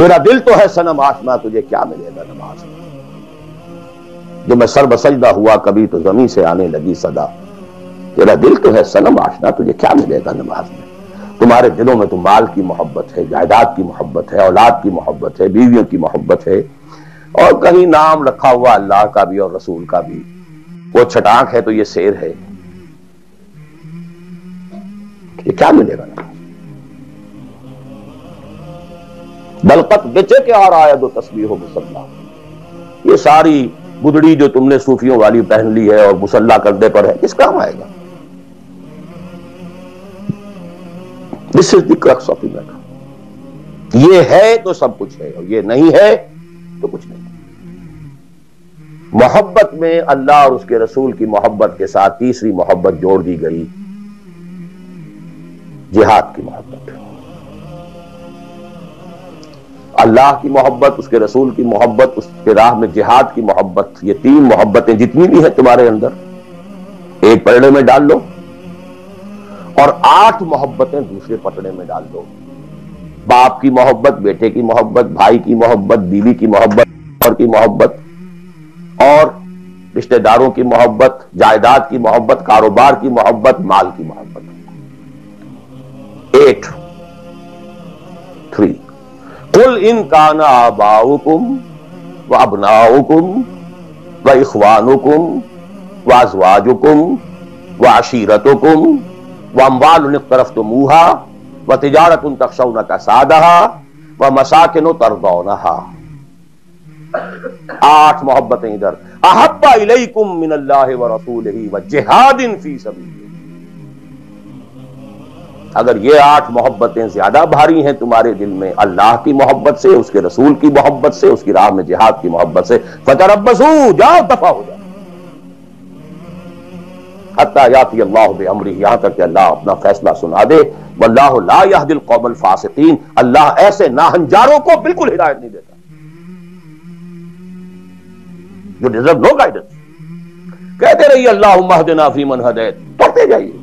मेरा दिल तो है सनम आशना तुझे क्या मिलेगा नमाज़ जो मैं सर हुआ, कभी तो जमी से आने लगी सदा। तेरा दिल तो है सनम आशना तुझे क्या मिलेगा नमाज़ में? तुम्हारे दिलों में तो माल की मोहब्बत है, जायदाद की मोहब्बत है, औलाद की मोहब्बत है, बीवियों की मोहब्बत है, और कहीं नाम रखा हुआ अल्लाह का भी और रसूल का भी। वो छटाक है तो ये शेर है। ये क्या मिलेगा ना बलकत बेचे के आ रहा है दो तस्वीर हो मुसल्ला। ये सारी बुदड़ी जो तुमने सूफियों वाली पहन ली है और मुसल्ला करने पर है, किस काम आएगा? This is crux of matter ये है तो सब कुछ है, और ये नहीं है तो कुछ नहीं। मोहब्बत में अल्लाह और उसके रसूल की मोहब्बत के साथ तीसरी मोहब्बत जोड़ दी गई। जिहाद की मोहब्बत। अल्लाह की मोहब्बत उसके रसूल की मोहब्बत उसके राह में जिहाद की मोहब्बत ये तीन मोहब्बतें जितनी भी है तुम्हारे अंदर एक पलड़े में डाल लो और आठ मोहब्बतें दूसरे पटड़े में डाल दो बाप की मोहब्बत बेटे की मोहब्बत भाई की मोहब्बत बीवी की मोहब्बत और की मोहब्बत और रिश्तेदारों की मोहब्बत जायदाद की मोहब्बत कारोबार की मोहब्बत माल की मोहब्बत एट थ्री कुल इन काना आबाउकुम व अबनाउकुम व इखवानुकुम व अजवाजुकुम व अशीरतुकुम व अम्बाल तरफ़ व तिजारत उन का सादहा व मसाकिन तरदौनहा। आठ मोहब्बतें इधर। अहब्बा इलैकुम व रसूलिही व जिहादिन फ़ी अगर ये आठ मोहब्बतें ज़्यादा भारी हैं तुम्हारे दिल में, अल्लाह की मोहब्बत से, उसके रसूल की मोहब्बत से, उसकी राह में जिहाद की मोहब्बत से फतरबसू जाओ, दफ़ा हो जाओ। हत्याती अल्लाह बेअमरी, यहाँ तक कि अल्लाह अपना फैसला सुना दे। वल्लाह ला यहदिल कौमल फासिकीन, अल्लाह ऐसे नाहंजारों को बिल्कुल हिदायत नहीं देता। जो डिजर्व नो गाइडेंस कहते रहिए अल्लाह महदना फ़ी मन हदैत, पढ़ते जाइए।